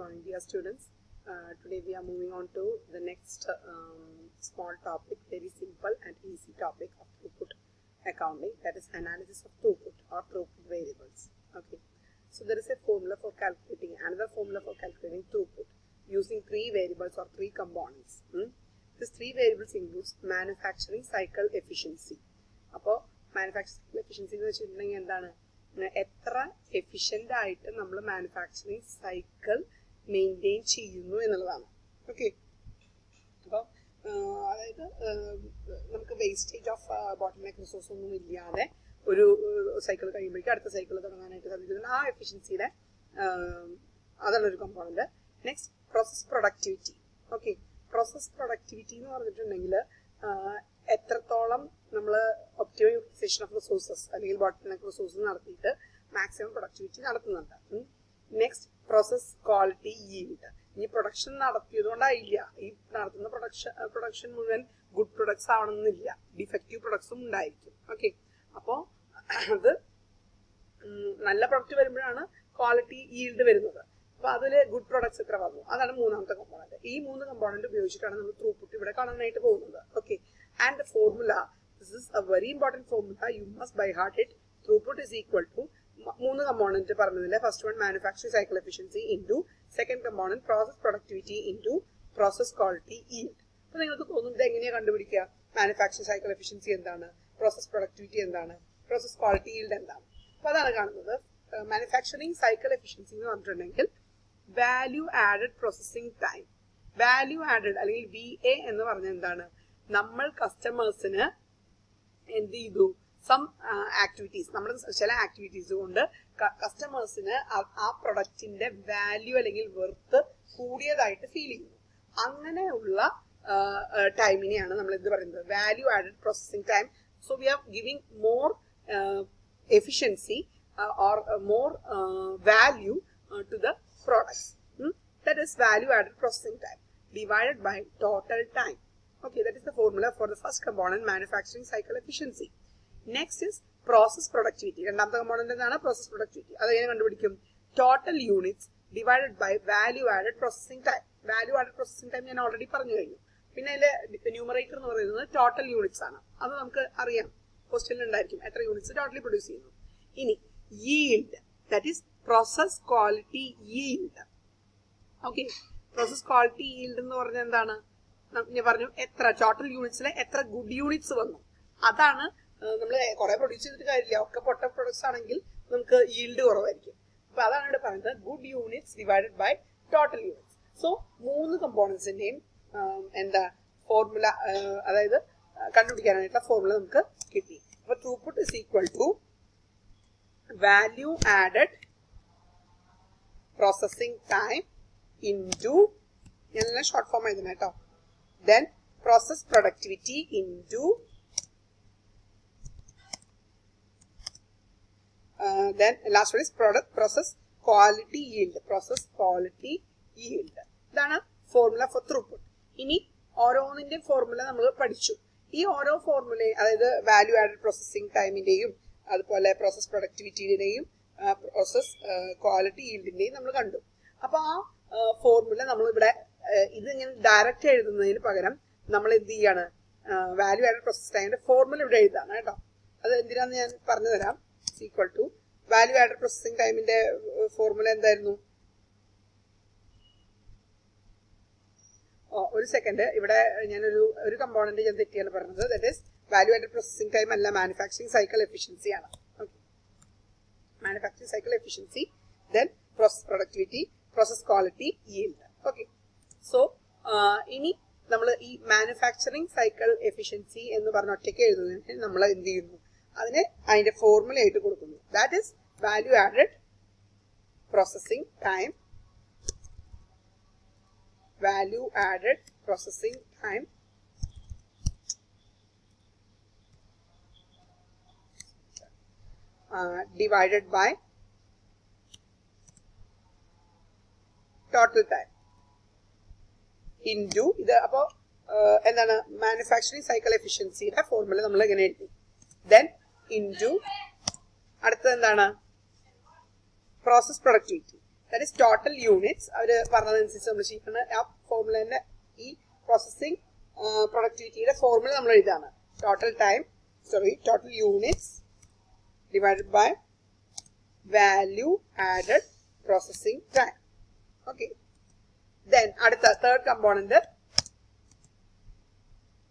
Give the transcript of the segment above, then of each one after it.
morning, dear students. Uh, today we are moving on to the next um, small topic, very simple and easy topic of throughput accounting, that is analysis of throughput or throughput variables. Okay, so there is a formula for calculating, another formula for calculating throughput using three variables or three components. Hmm? These three variables includes manufacturing cycle efficiency. അപ്പോൾ manufacturing efficiency എന്ന് വെച്ചിട്ടുണ്ടെങ്കിൽ എന്താണ് എത്ര efficient ആയിട്ട് നമ്മൾ manufacturing cycle maintain ചെയ്യുന്നു എന്നുള്ളതാണ്. Okay അപ്പോൾ അതായത് നമുക്ക് wastage of bottleneck resource ഒന്നും ഇല്ലാതെ ഒരു സൈക്കിൾ കഴിയുമ്പോഴേക്കും അടുത്ത സൈക്കിൾ തുടങ്ങാനായിട്ട് സാധിക്കുന്നുണ്ട്. ആ എഫിഷ്യൻസിയുടെ അതാണ് ഒരു component next process productivity okay process productivity എന്ന് പറഞ്ഞിട്ടുണ്ടെങ്കിൽ എത്രത്തോളം നമ്മൾ ഒപ്റ്റിമം യൂട്ടിലൈസേഷൻ ഓഫ് റിസോഴ്സസ് അല്ലെങ്കിൽ ബോട്ടിൽ നെക്ക് റിസോഴ്സസ് നടത്തിയിട്ട് മാക്സിമം പ്രൊഡക്ടിവിറ്റി നടത്തുന്നുണ്ട്. നെക്സ്റ്റ് പ്രോസസ് ക്വാളിറ്റി ഈൽഡ് ഇനി പ്രൊഡക്ഷൻ നടത്തിയതുകൊണ്ടായില്ല. ഈ നടത്തുന്ന പ്രൊഡക്ഷൻ പ്രൊഡക്ഷൻ മുഴുവൻ ഗുഡ് പ്രൊഡക്ട്സ് ആവണമെന്നില്ല. ഡിഫക്റ്റീവ് പ്രൊഡക്ട്സും ഉണ്ടായിരിക്കും. ഓക്കെ അപ്പോ അത് നല്ല പ്രൊഡക്റ്റ് വരുമ്പോഴാണ് ക്വാളിറ്റി ഈൽഡ് വരുന്നത്. അപ്പൊ അതിൽ ഗുഡ് പ്രൊഡക്ട്സ് എത്ര വന്നു? അതാണ് മൂന്നാമത്തെ കമ്പോണന്റ് ഈ മൂന്ന് കമ്പോണന്റ് ഉപയോഗിച്ചിട്ടാണ് നമ്മൾ ത്രൂപുട്ട് ഇവിടെ കാണാനായിട്ട് പോകുന്നത്. Okay and formula this is a very important formula you must by heart it throughput is equal to മൂന്ന് component പറഞ്ഞതിലെ first one manufacturing cycle efficiency into second component process productivity into process quality yield അപ്പൊ നിങ്ങൾക്ക് തോന്നും ഇത് എങ്ങനെയാ കണ്ടുപിടിക്കുക? Manufacturing cycle efficiency എന്താണ്? Process productivity എന്താണ്? Process quality yield എന്താണ്? അപ്പൊ അതാണ് കാണുന്നത്. മാനുഫാക്ചറിംഗ് സൈക്കിൾ എഫിഷ്യൻസി എന്ന് പറഞ്ഞിട്ടുണ്ടെങ്കിൽ value added processing time value added അല്ലെങ്കിൽ വി എ എന്ന് പറഞ്ഞ എന്താണ്? നമ്മൾ കസ്റ്റമേഴ്സിന് എന്ത് ചെയ്തു? സം ആക്ടിവിറ്റീസ് നമ്മൾ ചില ആക്ടിവിറ്റീസ് കൊണ്ട് കസ്റ്റമേഴ്സിന് ആ പ്രൊഡക്റ്റിന്റെ വാല്യൂ അല്ലെങ്കിൽ വെർത്ത് കൂടിയതായിട്ട് ഫീൽ ചെയ്യുന്നു. അങ്ങനെയുള്ള ടൈമിനെയാണ് നമ്മൾ എന്ത് പറയുന്നത്? Value added processing time so we are giving more efficiency or more value to the products that is value added added time divided by total time. Okay, that is the formula for the first component manufacturing cycle efficiency. Next is process productivity രണ്ടാമത്തെ component എന്താണ്? Process productivity അത് എങ്ങനെ കണ്ടുപിടിക്കും? Total units divided by value added processing time value added processing time ഞാൻ already പറഞ്ഞു കഴിഞ്ഞു. പിന്നെ അതിലെ ന്യൂമറേറ്റർ എന്ന് പറയുന്നത് ടോട്ടൽ യൂണിറ്റ്സ് ആണ്. അത് നമുക്ക് അറിയാം. ക്വസ്റ്റ്യനിൽ ഉണ്ടായിരിക്കും. എത്ര യൂണിറ്റ്സ് ടോട്ടലി പ്രൊഡ്യൂസ് ചെയ്യുന്നു? ഇനി yield that is process quality yield. Okay process quality yield എന്ന് പറഞ്ഞാൽ എന്താണ്? ഞാൻ പറഞ്ഞു എത്ര? ടോട്ടൽ യൂണിറ്റ്സിലെ എത്ര ഗുഡ് യൂണിറ്റ്സ് വന്നു? അതാണ് നമ്മൾ കുറെ പ്രൊഡ്യൂസ് ചെയ്തിട്ട് കാര്യമില്ല. ഒക്കെ പൊട്ട പ്രൊഡക്ട്സ് ആണെങ്കിൽ നമുക്ക് ഈൽഡ് കുറവായിരിക്കും. അപ്പൊ അതാണ് ഇവിടെ പറയുന്നത് good units divided by total units so മൂന്ന് കമ്പോണൻസിന്റെയും എന്താ ഫോർമുല അതായത് കണ്ടുപിടിക്കാനായിട്ടുള്ള ഫോർമുല നമുക്ക് കിട്ടി. അപ്പൊ throughput is equal to value added added time into ഞാൻ ഷോർട്ട് ഫോം എഴുതുന്ന കേട്ടോ then process productivity into last one is product process quality yield. Process quality yield. ഇതാണ് ഫോർമുല ഫോർ ത്രൂപുട്ട് ഇനി ഓരോന്നിന്റെ ഫോർമുല നമ്മൾ പഠിച്ചു. ഈ ഓരോ ഫോർമുല അതായത് വാല്യൂ ആഡഡ് പ്രോസസ്സിംഗ് ടൈമിന്റെയും അതുപോലെ പ്രോസസ് പ്രൊഡക്ടിവിറ്റിയുടെയും പ്രോസസ് ക്വാളിറ്റി ഈൽഡിന്റെയും നമ്മൾ കണ്ടു. അപ്പൊ ആ ഫോർമുല നമ്മൾ ഇവിടെ ഇത് ഇങ്ങനെ ഡയറക്റ്റ് എഴുതുന്നതിന് പകരം നമ്മൾ എന്ത് ചെയ്യാണ്? വാല്യൂ ആഡഡ് പ്രോസസ് ടൈമിന്റെ ഫോർമുല ഇവിടെ എഴുതാണ് കേട്ടോ. അത് എന്തിനാന്ന് ഞാൻ പറഞ്ഞു തരാം equal to value added processing ടൈമിന്റെ ഫോർമുല എന്തായിരുന്നു? ഓ ഒരു സെക്കൻഡ് ഇവിടെ ഞാനൊരു ഒരു കമ്പോണന്റ് ഞാൻ തെറ്റിയാണ് പറഞ്ഞത്. That is value added processing time അല്ല മാനുഫാക്ചറിങ് സൈക്കിൾ എഫിഷ്യൻസി ആണ്. Manufacturing cycle efficiency then process productivity process quality yield okay so ഇനി നമ്മൾ ഈ മാനുഫാക്ചറിങ് സൈക്കിൾ എഫിഷ്യൻസി എന്ന് പറഞ്ഞ ഒറ്റയ്ക്ക് എഴുതുന്നതിന് നമ്മൾ എന്ത് ചെയ്യുന്നു? അതിന് ഫോർമുല ആയിട്ട് കൊടുക്കുന്നു. That is value added processing time value added processing time divided by total time into ഇത് അപ്പോ എന്താണ്? മാനുഫാക്ചറിംഗ് സൈക്കിൾ എഫിഷ്യൻസിയുടെ ഫോർമുല നമ്മൾ എങ്ങനെ എഴുതി. ദെൻ ഇന്റു അടുത്തത് എന്താണ് process productivity that is total units അവർ പറഞ്ഞതനുസരിച്ച് നമ്മൾ ചെയ്യുന്നത് ആ ഫോർമുലേന്റെ ഈ പ്രോസസ്സിംഗ് പ്രൊഡക്ടിവിറ്റിയുടെ ഫോർമുല നമ്മൾ എഴുതാണ്. Total time sorry total units divided by value added processing time okay then അടുത്ത third component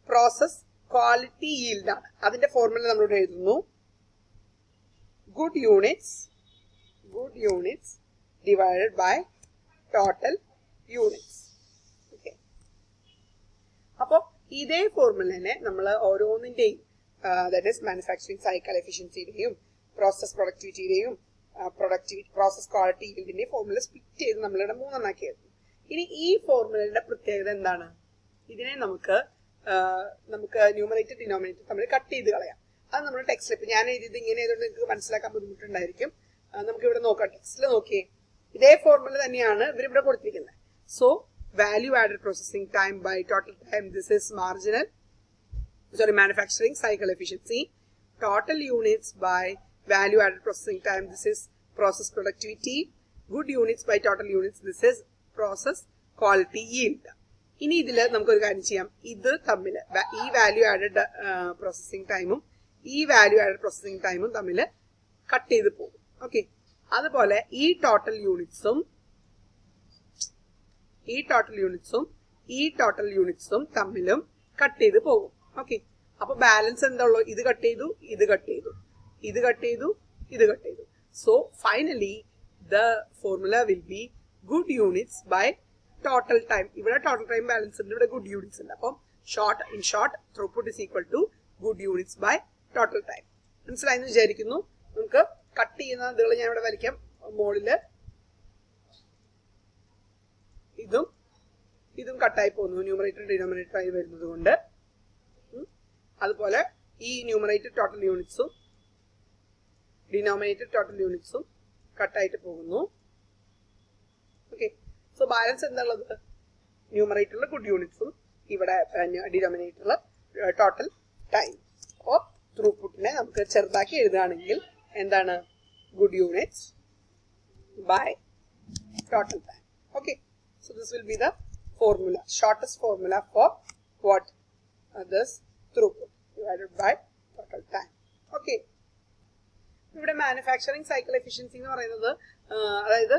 process quality yield ആണ്. അതിന്റെ ഫോർമുല നമ്മൾ എഴുതുന്നു. Good units good units divided by total units okay അപ്പോൾ ഇതേ ഫോർമുലനെ നമ്മൾ ഓരോന്നിന്റെയും ദാറ്റ് ഈസ് മാനുഫാക്ചറിങ് സൈക്കിൾ എഫിഷ്യൻസിയുടെയും process പ്രൊഡക്ടിവിറ്റിയുടെയും productivity process quality yield formula split ചെയ്ത് നമ്മളിവിടെ മൂന്നെണ്ണാക്കി എഴുതും ഇനി ഈ ഫോർമുലയുടെ പ്രത്യേകത എന്താണ്? ഇതിനെ നമുക്ക് നമുക്ക് ന്യൂമറേറ്റർ ഡിനോമിനേറ്റർ തമ്മിൽ കട്ട് ചെയ്ത് കളയാം. അത് നമ്മൾ ടെക്സ്റ്റിൽ ഇപ്പൊ ഞാൻ എഴുതിയത് ഇങ്ങനെ ആയതുകൊണ്ട് നിങ്ങൾക്ക് മനസ്സിലാക്കാൻ ബുദ്ധിമുട്ടുണ്ടായിരിക്കും. നമുക്ക് ഇവിടെ നോക്കാം. ടെക്സ്റ്റിൽ നോക്കിയേ. ഇതേ ഫോർമുല തന്നെയാണ് ഇവർ ഇവരിവിടെ കൊടുത്തിരിക്കുന്നത് so value added processing time by total time this is marginal sorry manufacturing cycle efficiency total units by value added processing time this is process productivity good units by total units this is process quality yield. ഇനി ഇതിൽ നമുക്കൊരു കാര്യം ചെയ്യാം. ഇത് തമ്മിൽ ഈ value added processing ടൈമും ഈ വാല്യൂ ആഡഡ് പ്രോസസ്സിംഗ് ടൈമും തമ്മിൽ കട്ട് ചെയ്ത് പോകും. ഓക്കെ അതുപോലെ ഈ ടോട്ടൽ യൂണിറ്റ്സും ഈ ടോട്ടൽ യൂണിറ്റ്സും ഈ ടോട്ടൽ യൂണിറ്റ്സും തമ്മിലും കട്ട് ചെയ്ത് പോകും. ഓക്കെ അപ്പൊ ബാലൻസ് എന്താ ഇത് കട്ട് ചെയ്തു ഇത് കട്ട് ചെയ്തു. ഇത് കട്ട് ചെയ്തു ഇത് കട്ട് ചെയ്തു. So finally the formula will be good units by total time ഇവിടെ ടോട്ടൽ ടൈം ബാലൻസ് ഉണ്ട് ഇവിടെ ഗുഡ് യൂണിറ്റ്സ് ഉണ്ട്. അപ്പം short in short throughput is equal to good units by total time മനസ്സിലായെന്ന് വിചാരിക്കുന്നു? നമുക്ക് കട്ട് ചെയ്യുന്ന ഇതുകൾ ഞാൻ ഇവിടെ വരയ്ക്കാം. മോളിൽ ഇതും ഇതും കട്ടായി പോകുന്നു. ന്യൂമറേറ്റർ ഡിനോമിനേറ്റർ ആയി വരുന്നത് കൊണ്ട്. അതുപോലെ ഈ ന്യൂമറേറ്റർ ടോട്ടൽ യൂണിറ്റ്സും ഡിനോമിനേറ്റർ ടോട്ടൽ യൂണിറ്റ്സും കട്ടായിട്ട് പോകുന്നു. സോ ബാലൻസ് എന്താണുള്ളത് ന്യൂമറേറ്ററിൽ ഗുഡ് യൂണിറ്റ്സും ഇവിടെ ഡിനോമിനേറ്ററിൽ ടോട്ടൽ ടൈം അപ്പോൾ ത്രൂപുട്ടിനെ നമുക്ക് ചെറുതാക്കി എഴുതുകയാണെങ്കിൽ എന്താണ് good units by total time okay so this will be the formula, shortest formula for what? Uh, this throughput divided by total time. Okay. ഇവിടെ മാനുഫാക്ചറിങ് സൈക്കിൾ എഫിഷ്യൻസി എന്ന് പറയുന്നത് അതായത്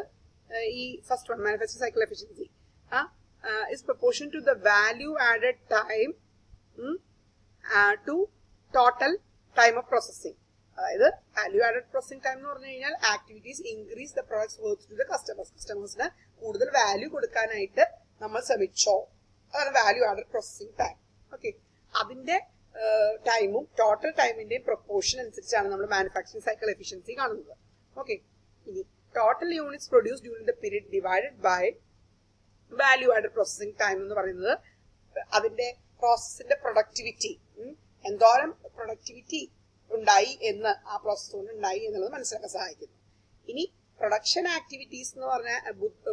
ഈ first one manufacturing cycle efficiency to proportion to the value added time to total time of processing. അതായത് value added processing time എന്ന് പറഞ്ഞു കഴിഞ്ഞാൽ activities increase the products worth to the customers കസ്റ്റമേഴ്സിന് കൂടുതൽ വാല്യൂ കൊടുക്കാനായിട്ട് നമ്മൾ ശ്രമിച്ചോ? അതാണ് value added processing time okay അതിന്റെ ടൈമും ടോട്ടൽ ടൈമിന്റെയും പ്രൊപ്പോർഷൻ അനുസരിച്ചാണ് നമ്മൾ മാനുഫാക്ചറിങ് സൈക്കിൾ എഫിഷ്യൻസി കാണുന്നത്. ഓക്കെ ഇനി total units produce during the period divided by value add processing time എന്ന് പറയുന്നത് അതിന്റെ പ്രോസസ്സിന്റെ പ്രൊഡക്ടിവിറ്റി എന്തോരം പ്രൊഡക്ടിവിറ്റി ഉണ്ടായി എന്ന് ആ പ്രോസസ് കൊണ്ട് ഉണ്ടായി എന്നുള്ളത് മനസ്സിലാക്കാൻ സഹായിക്കുന്നു. ഇനി പ്രൊഡക്ഷൻ ആക്ടിവിറ്റീസ് എന്ന് പറഞ്ഞാൽ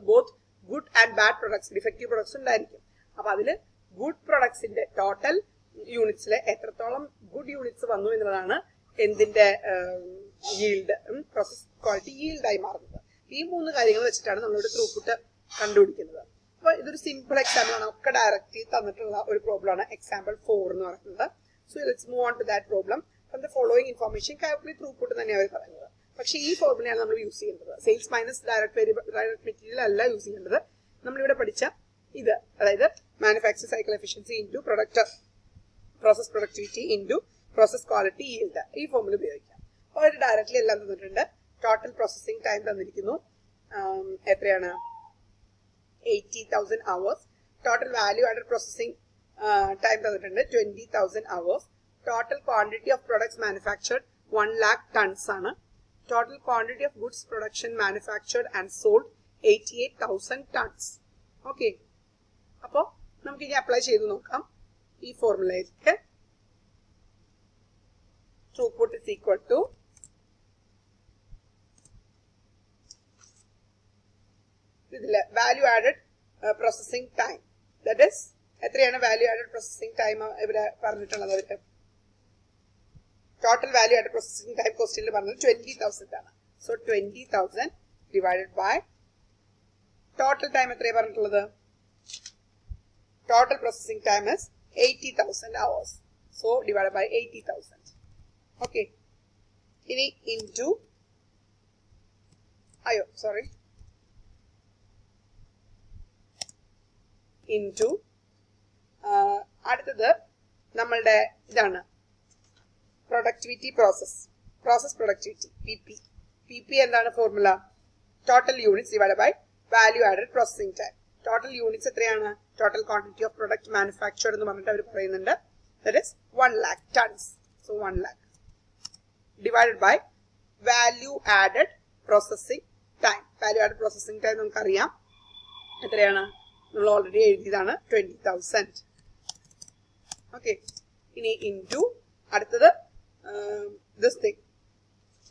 both good and bad products defective products ഉണ്ടായിരിക്കും. അപ്പൊ അതിൽ ഗുഡ് പ്രൊഡക്ട്സിന്റെ ടോട്ടൽ യൂണിറ്റ്സിൽ എത്രത്തോളം ഗുഡ് യൂണിറ്റ്സ് വന്നു എന്നുള്ളതാണ് എന്തിന്റെ yield പ്രോസസ് ക്വാളിറ്റി yield-ആയി മാറുന്നത്. ഈ മൂന്ന് കാര്യങ്ങൾ വെച്ചിട്ടാണ് നമ്മളിവിടെ ത്രൂപുട്ട് കണ്ടുപിടിക്കുന്നത്. അപ്പൊ ഇതൊരു സിമ്പിൾ എക്സാമ്പിൾ ആണ്. ഒക്കെ ഡയറക്റ്റ് തന്നിട്ടുള്ള ഒരു പ്രോബ്ലം ആണ് എക്സാമ്പിൾ ഫോർ എന്ന് പറയുന്നത്. So let's move on to that problem from the following information calculate throughput തന്നെ അവർ പറയുന്നത്. പക്ഷേ ഈ ഫോർമുലയാണ് നമ്മൾ യൂസ് ചെയ്യേണ്ടത്. Sales minus direct variable direct material അല്ല യൂസ് ചെയ്യേണ്ടത്. നമ്മളിവിടെ പഠിച്ച ഇത് അതായത് manufacture cycle efficiency into product process productivity into process quality yield. ഈ ഫോർമുല ഉപയോഗിക്കാം. അപ്പോൾ അവർ ഡയറക്റ്റ്ലി എല്ലാം തന്നിട്ടുണ്ട്. ടോട്ടൽ പ്രോസസ്സിംഗ് ടൈം തന്നിരിക്കുന്നു. എത്രയാണ്? Eighty thousand hours total value added processing time തന്നിട്ടുണ്ട് twenty thousand hours total quantity of products manufactured one lakh tons ആണ്. Total quantity of goods production manufactured and sold eighty eight thousand tons okay അപ്പോൾ നമുക്ക് ഇനി apply ചെയ്ത് നോക്കാം ഈ ഫോർമുലയിലേക്ക് throughput is equal to ഇതിൽ value added processing time that is എത്രയാണ് വാല്യൂ ആഡഡ് പ്രോസസിംഗ് ടൈം ഇവിടെ പറഞ്ഞിട്ടുള്ളത് അവർ total value added processing time ക്വസ്റ്റ്യനിൽ പറഞ്ഞത് ട്വന്റി തൗസൻഡ് ആണ്. So twenty thousand divided by total time എത്രയാണ് പറഞ്ഞിട്ടുള്ളത്? Total processing time is eighty thousand hours so divide by eighty thousand okay ഇനി into അയ്യോ sorry into അടുത്തത് നമ്മളുടെ ഇതാണ്. Productivity process process productivity P P P P എന്താണ് formula total units divide by value added processing time total units എത്രയാണ്? Total quantity of product manufacture എന്ന് പറഞ്ഞിട്ട് അവർ പറയുന്നുണ്ട്. That is one lakh tons so one lakh divided by value added processing time value added processing time നമുക്കറിയാം. എത്രയാണ്? നമ്മൾ already എഴുതിയതാണ്. Twenty thousand okay ഇനി ഇൻ ടു അടുത്തത് this thing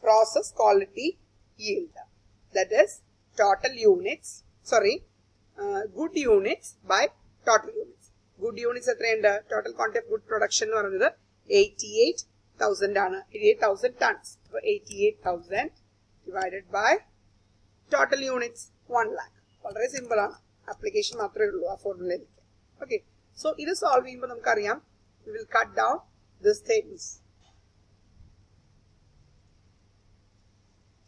process quality yield. That is total units sorry good units by total units good units എത്രയുണ്ട്? Total quantity of good production എന്ന് പറയുന്നത് eighty eight thousand ആണ്. Eighty eight thousand tons അപ്പോൾ eighty eight thousand divided by total units one lakh വളരെ simple ആണ്. Application മാത്രമേ ഉള്ളൂ ആ ഫോർമുലയിലേക്ക് ഓക്കെ സോ ഇത് സോൾവ് ചെയ്യുമ്പോൾ നമുക്കറിയാം we will cut down this things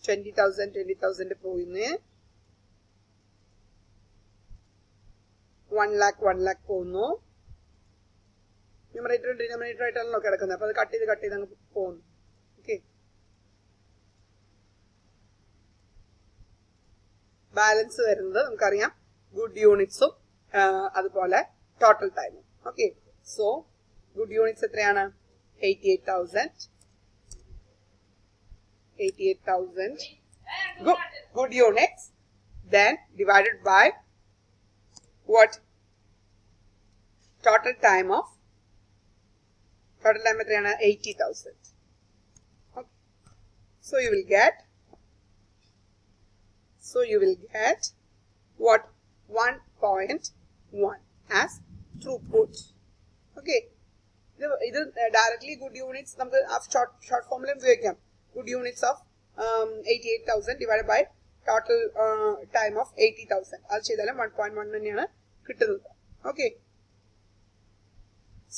twenty thousand twenty thousand പോയിന്ന് വൺ ലാക്ക് വൺ ലാക്ക് പോകുന്നു ന്യൂമറേറ്റർ ഡിനോമിനേറ്റർ ആയിട്ടാണല്ലോ കിടക്കുന്നത്. അപ്പൊ അത് കട്ട് ചെയ്ത് കട്ട് ചെയ്ത് അങ്ങ് പോകുന്നു ഓക്കെ ബാലൻസ് വരുന്നത് നമുക്കറിയാം. ഗുഡ് യൂണിറ്റ്സും അതുപോലെ ടോട്ടൽ ടൈമും ഓക്കെ സോ ഗുഡ് യൂണിറ്റ്സ് എത്രയാണ് eighty eight thousand 88,000 good, good units then divided by what total time of total time എത്രയാണ് 80,000 okay. so you will get so you will get what 1.1 as throughput. Okay. ഇത് directly good units നമുക്ക് short short ഫോമിൽ ഉപയോഗിക്കാം. Good units of eighty eight thousand divide by total time of eighty thousand അത് ചെയ്താലും one point one തന്നെയാണ് കിട്ടുന്നത്. Okay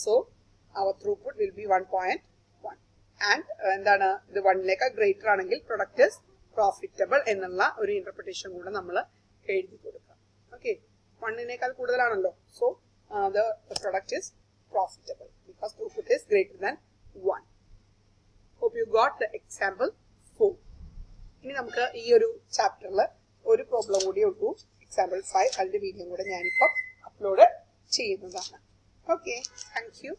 so our throughput will be one point one and എന്താണ്? ഇത് വണ്ണിലേക്ക് ഗ്രേറ്റർ ആണെങ്കിൽ പ്രൊഡക്റ്റ് പ്രോഫിറ്റബിൾ എന്നുള്ള ഒരു ഇന്റർപ്രിട്ടേഷൻ കൂടെ നമ്മൾ എഴുതി കൊടുക്കാം ഓക്കെ വണ്ണിനേക്കാൾ കൂടുതലാണല്ലോ. So the product is profitable because profit is greater than one hope you got the example for ഇനി നമുക്ക് ഈ ഒരു ചാപ്റ്ററിൽ ഒരു പ്രോബ്ലം കൂടി ഉള്ളൂ. എക്സാമ്പിൾ ഫൈവ് അതിന്റെ വീഡിയോ കൂടെ ഞാനിപ്പോൾ അപ്ലോഡ് ചെയ്യുന്നതാണ്. Okay thank you